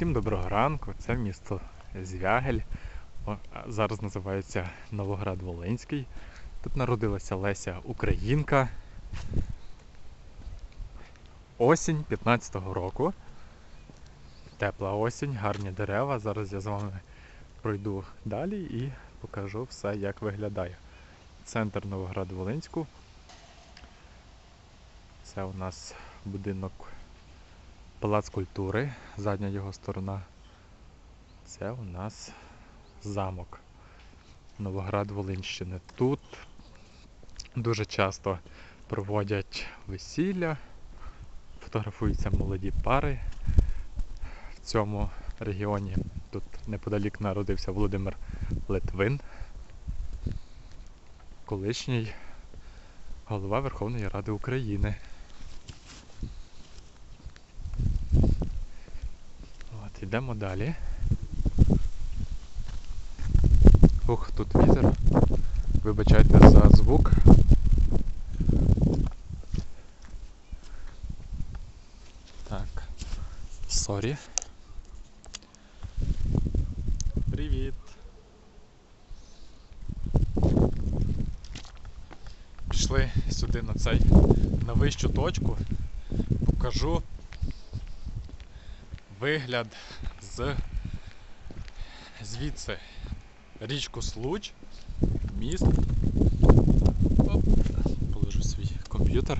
Всім доброго ранку. Це місто Звягель. Зараз називається Новоград Волинський. Тут народилася Леся Українка. Осінь 15-го року. Тепла осінь, гарні дерева. Зараз я з вами пройду далі і покажу все, як виглядає. Центр Новоград Волинську. Це у нас будинок Палац культури, задня його сторона. Це у нас замок Новоград Волинщини. Тут дуже часто проводять весілля, фотографуються молоді пари в цьому регіоні. Тут неподалік народився Володимир Литвин, колишній голова Верховної Ради України. От, йдемо далі. Ух, тут вітер. Вибачайте за звук. Так. Sorry. Привіт. Пішли сюди на цей на вищу точку. Покажу вигляд з звідси річку Случ, міст. Оп, положу свій комп'ютер.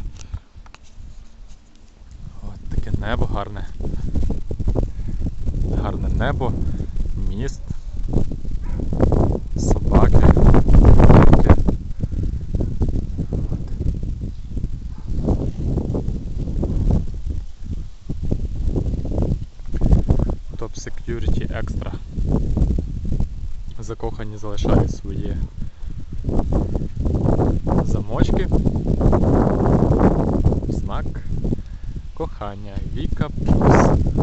От таке небо гарне. Гарне небо, міст, собаки. Таке. От. Top Security Extra. Закохані залишають свої замочки. Знак кохання. Віка плюс.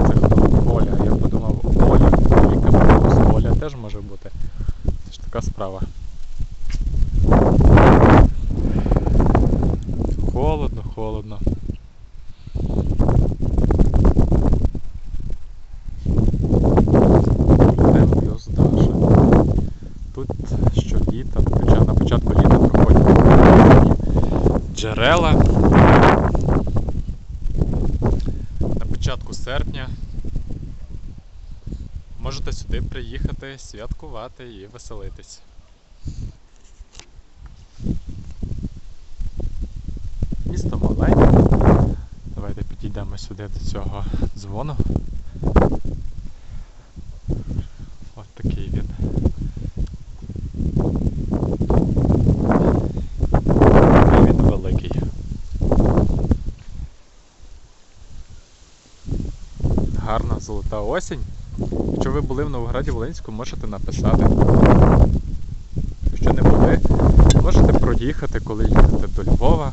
Це хто? Оля. Я подумав, Оля. Віка плюс. Оля теж може бути. Це ж така справа. Тут щоліта, хоча на початку літа проходять джерела. На початку серпня можете сюди приїхати, святкувати і веселитись. Місто маленьке. Давайте підійдемо сюди до цього дзвону. Золота осінь. Якщо ви були в Новограді Волинську, можете написати. Якщо не були, можете проїхати, коли їдете до Львова,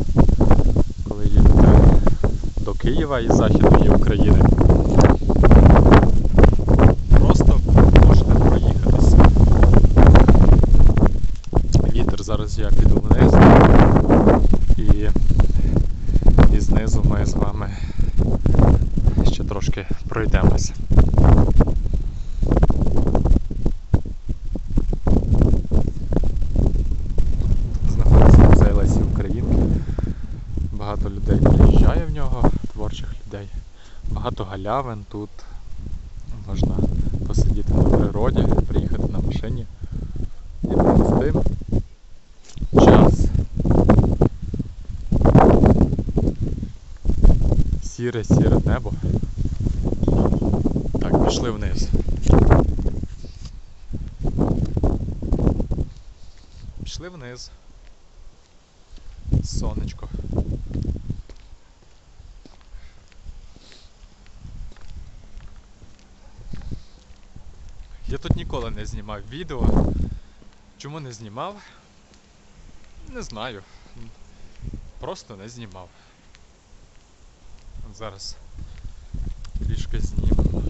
коли їдете до Києва із Західної України. Просто можете проїхатися. Вітер зараз я піду вниз. І, і знизу ми з вами ще трошки пройдемося. Знаходиться музей Лесі Українки. Багато людей приїжджає в нього, творчих людей. Багато галявин тут. Можна посидіти на природі, приїхати на машині і провести час. Сіре, сіре небо. Так, пішли вниз. Пішли вниз. Сонечко. Я тут ніколи не знімав відео. Чому не знімав? Не знаю. Просто не знімав. Зараз трішки знімемо.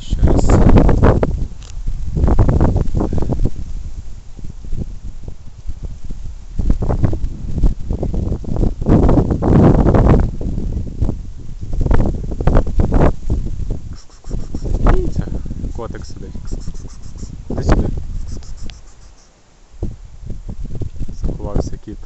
Ще раз. Котик сюди. Іди сюди. Заховався кіт.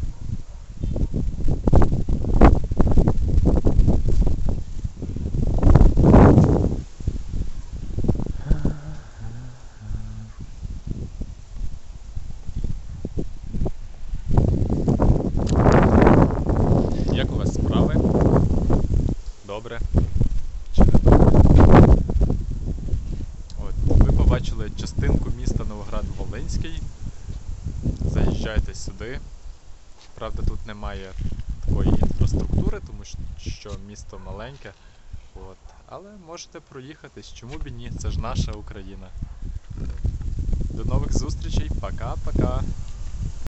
побачили частинку міста Новоград-Волинський. Заїжджайте сюди. Правда, тут немає такої інфраструктури, тому що місто маленьке. От. Але можете проїхатись, чому б і ні, це ж наша Україна. До нових зустрічей, пока-пока!